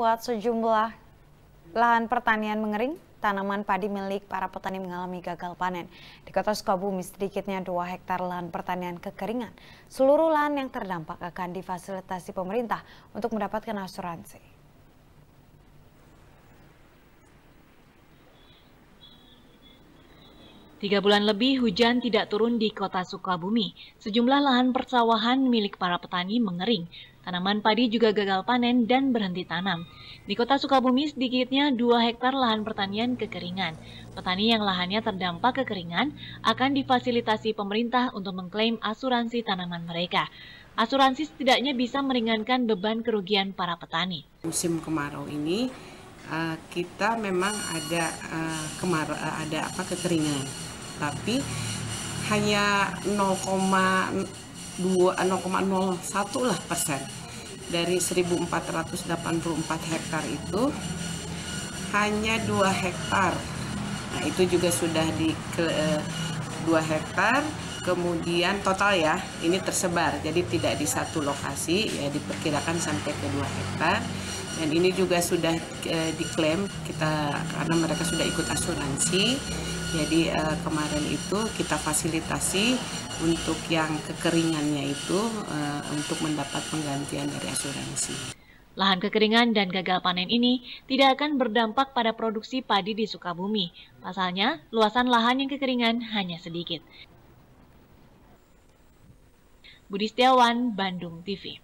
membuat sejumlah lahan pertanian mengering, tanaman padi milik para petani mengalami gagal panen. Di kota Sukabumi sedikitnya 2 hektar lahan pertanian kekeringan. Seluruh lahan yang terdampak akan difasilitasi pemerintah untuk mendapatkan asuransi. Tiga bulan lebih hujan tidak turun di kota Sukabumi. Sejumlah lahan persawahan milik para petani mengering. Tanaman padi juga gagal panen dan berhenti tanam. Di kota Sukabumi sedikitnya 2 hektar lahan pertanian kekeringan. Petani yang lahannya terdampak kekeringan akan difasilitasi pemerintah untuk mengklaim asuransi tanaman mereka. Asuransi setidaknya bisa meringankan beban kerugian para petani. Musim kemarau ini uh, kita memang ada uh, kemarau uh, ada apa kekeringan tapi hanya 0,2 0,01 lah persen. Dari 1484 hektar itu hanya 2 hektar. Nah itu juga sudah di ke, 2 hektar. Kemudian total ya ini tersebar. Jadi tidak di satu lokasi ya diperkirakan sampai ke 2 hektar. Dan ini juga sudah e, diklaim kita karena mereka sudah ikut asuransi jadi uh, kemarin itu kita fasilitasi untuk yang kekeringannya itu uh, untuk mendapat penggantian dari asuransi. Lahan kekeringan dan gagal panen ini tidak akan berdampak pada produksi padi di Sukabumi. Pasalnya, luasan lahan yang kekeringan hanya sedikit. Budi Setiawan, Bandung TV.